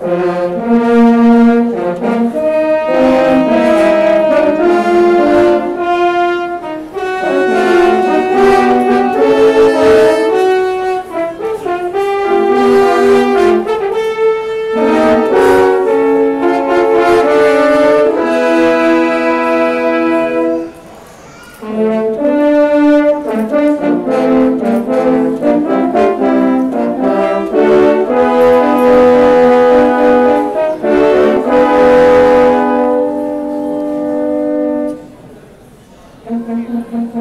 Música Gracias,